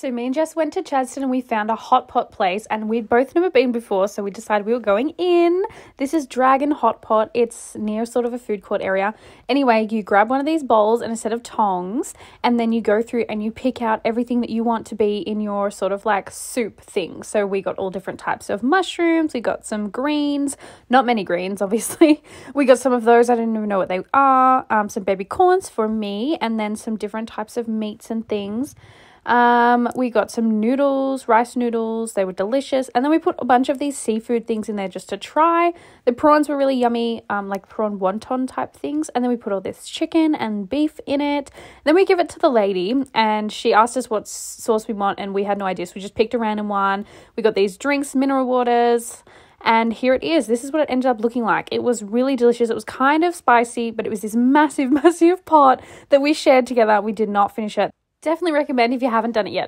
So me and Jess went to Chadstone and we found a hot pot place and we'd both never been before, so we decided we were going in. This is Dragon Hot Pot. It's near sort of a food court area. Anyway, you grab one of these bowls and a set of tongs and then you go through and you pick out everything that you want to be in your sort of like soup thing. So we got all different types of mushrooms, we got some greens, not many greens obviously. We got some of those, I don't even know what they are, um, some baby corns for me and then some different types of meats and things. Um, we got some noodles, rice noodles. They were delicious. And then we put a bunch of these seafood things in there just to try. The prawns were really yummy, um, like prawn wonton type things. And then we put all this chicken and beef in it. Then we give it to the lady, and she asked us what sauce we want, and we had no idea. So we just picked a random one. We got these drinks, mineral waters. And here it is. This is what it ended up looking like. It was really delicious. It was kind of spicy, but it was this massive, massive pot that we shared together. We did not finish it. Definitely recommend if you haven't done it yet.